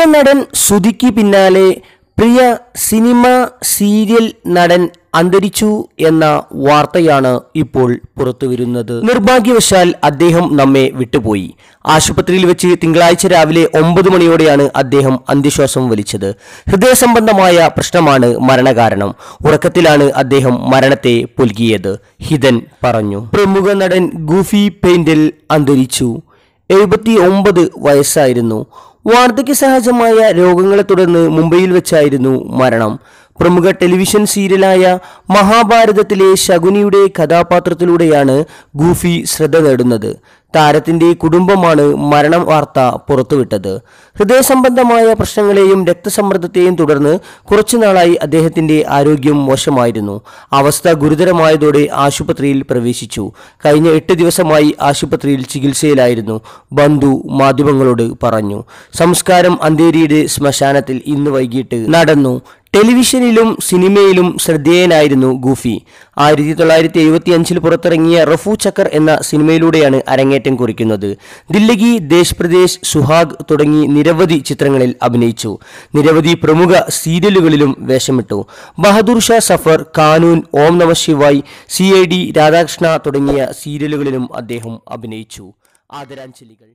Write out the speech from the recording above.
പ്രിയ നടൻ സുധിക്ക് പിന്നാലെ പ്രിയ cinema serial നടൻ അന്തരിച്ചു എന്ന വാർത്തയാണ് ഇപ്പോൾ പുറത്തുവരുന്നത് നിർഭാഗ്യവശാൽ അദ്ദേഹം നമ്മെ വിട്ടുപോയി. ആശുപത്രിയിൽ വെച്ച് തിങ്കളാഴ്ച രാവിലെ ഒമ്പത് മണിയോടെയാണ് അദ്ദേഹം അന്ത്യശ്വാസം വലിച്ചത്. ഹൃദയ സംബന്ധമായ പ്രശ്നമാണ് മരണകാരണം. ഉറക്കത്തിലാണ് അദ്ദേഹം മരണത്തെ പുൽകിയത് ഹിതൻ പറഞ്ഞു. പ്രമുഖ നടൻ ഗുഫി പെയിന്റിൽ അന്തരിച്ചു. എഴുപത്തി വയസ്സായിരുന്നു. വാർദ്ധക്യ സഹജമായ രോഗങ്ങളെ തുടർന്ന് മുംബൈയിൽ വെച്ചായിരുന്നു മരണം. പ്രമുഖ ടെലിവിഷൻ സീരിയലായ മഹാഭാരതത്തിലെ ശകുനിയുടെ കഥാപാത്രത്തിലൂടെയാണ് ഗൂഫി ശ്രദ്ധ നേടുന്നത്. താരത്തിന്റെ കുടുംബമാണ് മരണം വാർത്ത പുറത്തുവിട്ടത്. ഹൃദയസംബന്ധമായ പ്രശ്നങ്ങളെയും രക്തസമ്മർദ്ദത്തെയും തുടർന്ന് കുറച്ചുനാളായി അദ്ദേഹത്തിന്റെ ആരോഗ്യം മോശമായിരുന്നു. അവസ്ഥ ഗുരുതരമായതോടെ ആശുപത്രിയിൽ പ്രവേശിച്ചു. കഴിഞ്ഞ എട്ട് ദിവസമായി ആശുപത്രിയിൽ ചികിത്സയിലായിരുന്നു ബന്ധു മാധ്യമങ്ങളോട് പറഞ്ഞു. സംസ്കാരം അന്തേരിയുടെ ശ്മശാനത്തിൽ ഇന്ന് വൈകിട്ട് നടന്നു. ടെലിവിഷനിലും സിനിമയിലും ശ്രദ്ധേയനായിരുന്നു ഗൂഫി. ആയിരത്തി തൊള്ളായിരത്തി എഴുപത്തി അഞ്ചിൽ പുറത്തിറങ്ങിയ റഫു ചക്കർ എന്ന സിനിമയിലൂടെയാണ് അരങ്ങേറ്റം കുറിക്കുന്നത്. ദില്ലഗി ദേശ് പ്രദേശ് സുഹാഗ് തുടങ്ങി നിരവധി ചിത്രങ്ങളിൽ അഭിനയിച്ചു. നിരവധി പ്രമുഖ സീരിയലുകളിലും വേഷമിട്ടു. Bahadur Shah Safar Kanoon Om Namah Shivay C I D Radhakrishna തുടങ്ങിയ സീരിയലുകളിലും അദ്ദേഹം അഭിനയിച്ചു. ആദരാഞ്ജലികൾ.